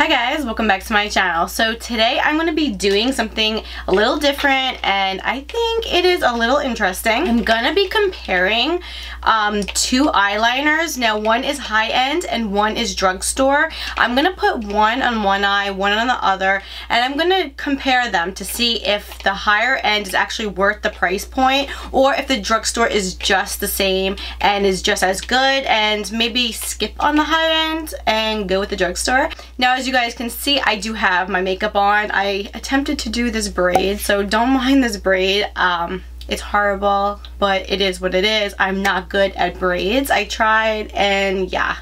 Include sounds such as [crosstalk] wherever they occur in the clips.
Hi guys, welcome back to my channel. So today I'm going to be doing something a little different and I think it is a little interesting. I'm going to be comparing um, two eyeliners. Now one is high-end and one is drugstore. I'm going to put one on one eye, one on the other, and I'm going to compare them to see if the higher end is actually worth the price point or if the drugstore is just the same and is just as good and maybe skip on the high end and go with the drugstore. Now as you you guys can see, I do have my makeup on. I attempted to do this braid, so don't mind this braid. Um, it's horrible, but it is what it is. I'm not good at braids. I tried and yeah,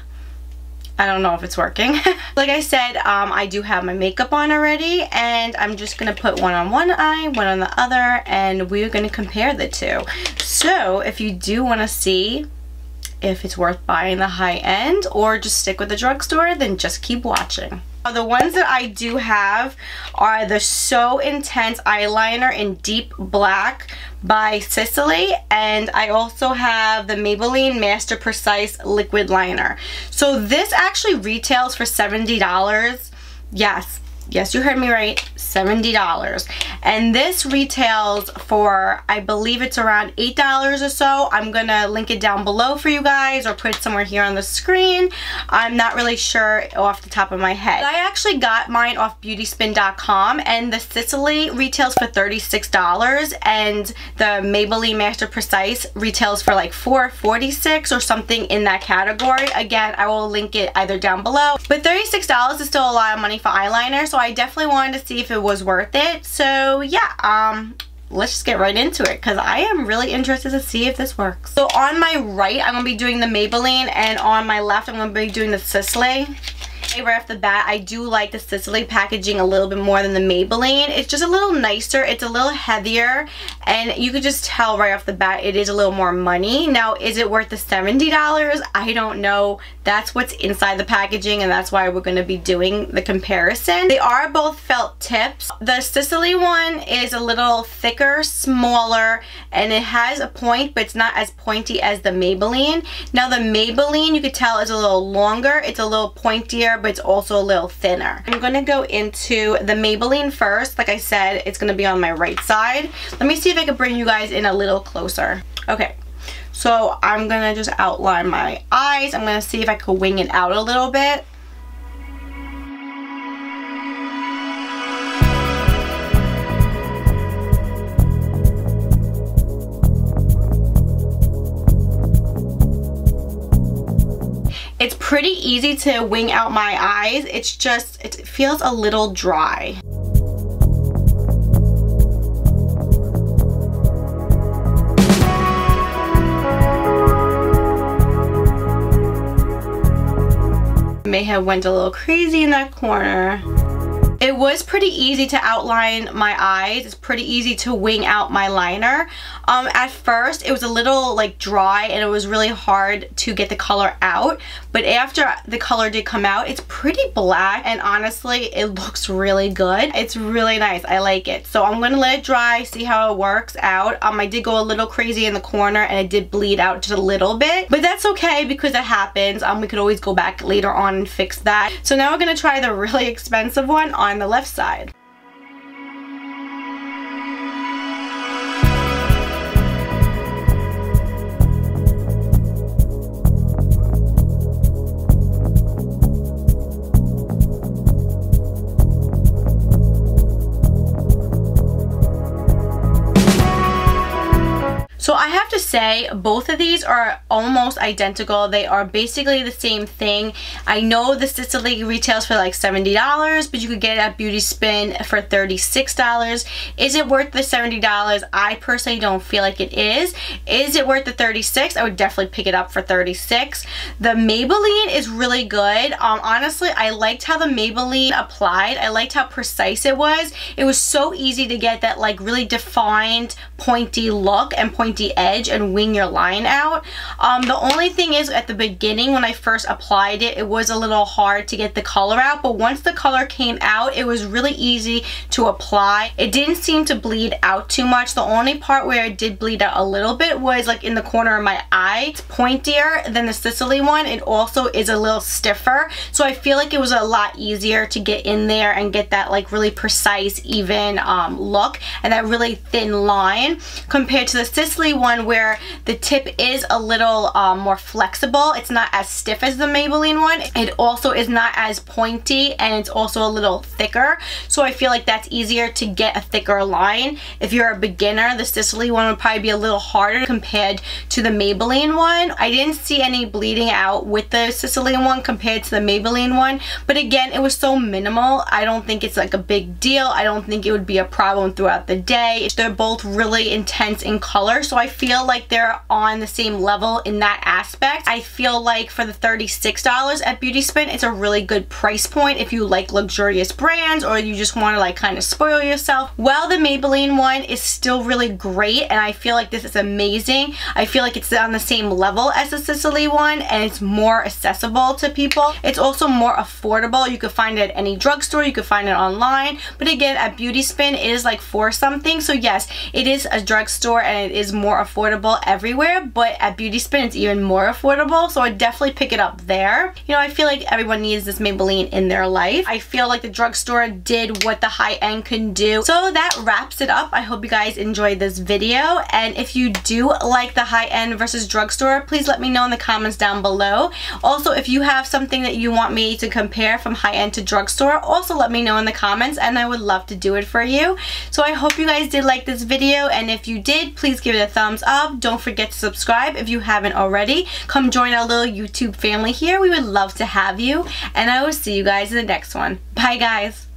I don't know if it's working. [laughs] like I said, um, I do have my makeup on already and I'm just going to put one on one eye, one on the other, and we're going to compare the two. So if you do want to see if it's worth buying the high end or just stick with the drugstore, then just keep watching. Uh, the ones that I do have are the So Intense Eyeliner in Deep Black by Sisley and I also have the Maybelline Master Precise Liquid Liner. So this actually retails for $70. Yes, yes you heard me right, $70. And this retails for, I believe it's around $8 or so. I'm to link it down below for you guys or put it somewhere here on the screen. I'm not really sure off the top of my head. I actually got mine off beautyspin.com and the Sisley retails for $36 and the Maybelline Master Precise retails for like $4.46 or something in that category. Again, I will link it either down below. But $36 is still a lot of money for eyeliner, so I definitely wanted to see if it was worth it. So yeah, um, let's just get right into it because I am really interested to see if this works. So on my right, I'm going to be doing the Maybelline and on my left, I'm going to be doing the Sisley right off the bat, I do like the Sisley packaging a little bit more than the Maybelline. It's just a little nicer. It's a little heavier. And you could just tell right off the bat it is a little more money. Now, is it worth the $70? I don't know. That's what's inside the packaging and that's why we're going to be doing the comparison. They are both felt tips. The Sisley one is a little thicker, smaller, and it has a point, but it's not as pointy as the Maybelline. Now, the Maybelline, you could tell, is a little longer. It's a little pointier, but it's also a little thinner. I'm going to go into the Maybelline first. Like I said, it's going to be on my right side. Let me see if I can bring you guys in a little closer. Okay. So I'm going to just outline my eyes. I'm going to see if I can wing it out a little bit. Pretty easy to wing out my eyes. It's just, it feels a little dry. May have went a little crazy in that corner. It was pretty easy to outline my eyes. It's pretty easy to wing out my liner. Um, at first, it was a little like dry and it was really hard to get the color out. But after the color did come out, it's pretty black and honestly, it looks really good. It's really nice. I like it. So I'm going to let it dry, see how it works out. Um, I did go a little crazy in the corner and it did bleed out just a little bit. But that's okay because it happens. Um, we could always go back later on and fix that. So now we're going to try the really [laughs] expensive one on on the left side. So I have to say both of these are almost identical. They are basically the same thing. I know the Sisley retails for like $70, but you could get it at Beauty Spin for $36. Is it worth the $70? I personally don't feel like it is. Is it worth the $36? I would definitely pick it up for $36. The Maybelline is really good. Um, honestly, I liked how the Maybelline applied. I liked how precise it was. It was so easy to get that like really defined pointy look and pointy pointy edge and wing your line out. Um, the only thing is at the beginning when I first applied it, it was a little hard to get the color out, but once the color came out, it was really easy to apply. It didn't seem to bleed out too much. The only part where it did bleed out a little bit was like in the corner of my eye. It's pointier than the Sisley one. It also is a little stiffer, so I feel like it was a lot easier to get in there and get that like really precise, even um, look and that really thin line compared to the Sisley one where the tip is a little um, more flexible. It's not as stiff as the Maybelline one. It also is not as pointy and it's also a little thicker. So I feel like that's easier to get a thicker line. If you're a beginner, the Sisley one would probably be a little harder compared to the Maybelline one. I didn't see any bleeding out with the Sisley one compared to the Maybelline one. But again, it was so minimal. I don't think it's like a big deal. I don't think it would be a problem throughout the day. They're both really intense in color. So I feel like they're on the same level in that aspect. I feel like for the $36 at Beauty Spin, it's a really good price point if you like luxurious brands or you just want to like kind of spoil yourself. Well, the Maybelline one is still really great and I feel like this is amazing. I feel like it's on the same level as the Sisley one and it's more accessible to people. It's also more affordable. You could find it at any drugstore. You could find it online. But again, at Beauty Spin, it is like for something. So yes, it is a drugstore and it is more affordable everywhere. But at Beauty Spin, it's even more affordable. So I definitely pick it up there. You know, I feel like everyone needs this Maybelline in their life. I feel like the drugstore did what the high end can do. So that wraps it up. I hope you guys enjoyed this video. And if you do like the high end versus drugstore, please let me know in the comments down below. Also, if you have something that you want me to compare from high end to drugstore, also let me know in the comments and I would love to do it for you. So I hope you guys did like this video and if you did, please give it a thumbs up. Don't forget to subscribe if you haven't already. Come join our little YouTube family here. We would love to have you and I will see you guys in the next one. Bye guys.